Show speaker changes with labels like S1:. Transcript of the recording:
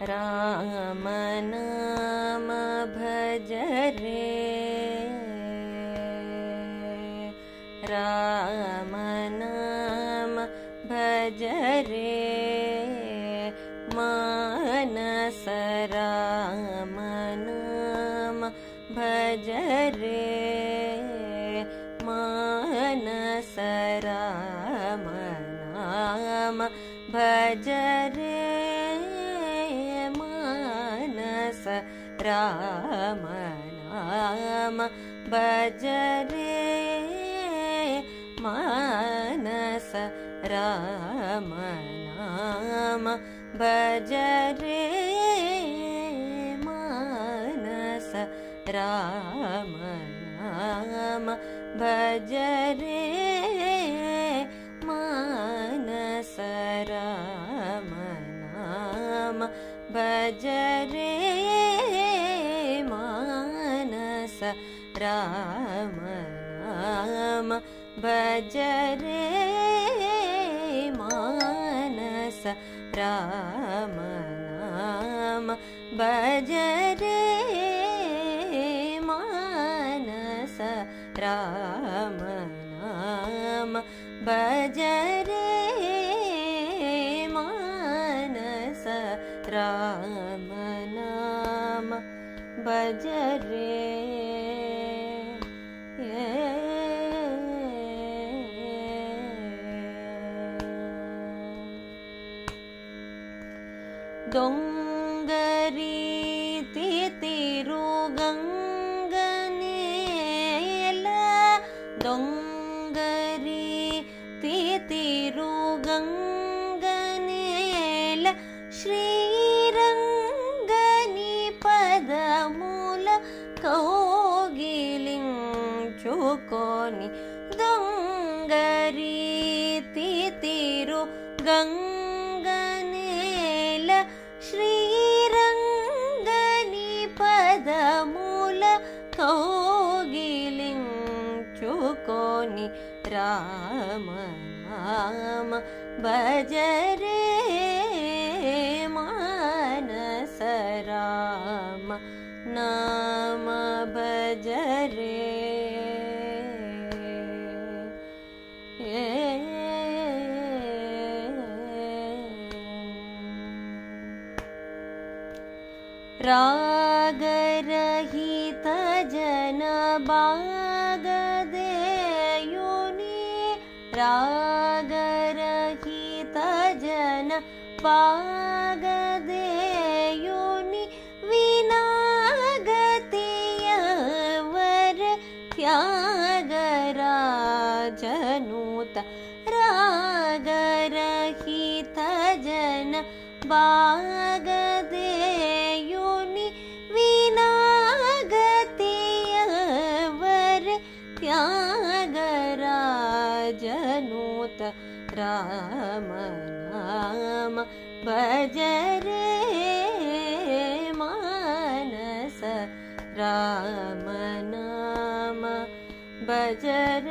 S1: राम नाम भज रे राम नाम भज रे मानस राम नाम भज रे मानस राम नाम भज रे राम रा मजर मानस राम बजरे मनस रा मजरे मानस राम नाम बजरे राम राम भज रे मानस। राम राम भज रे मानस। राम राम भज रे मानस। राम बजरस भज रे रि ती तिरो गङ्गी ती तिरु गङ्गीरङ्गी पद मूल को गिलिङ्गी दोङ्गीरो नि राम राम भजरे मानस राम नाम भज बजरे रागरहि तजनगदे रागरहितजन पागदेयुनि जन पागदे विना गर ध्यागरा जनुत रागरहि थ रामनाम बजर मानस राम रामनाम बजर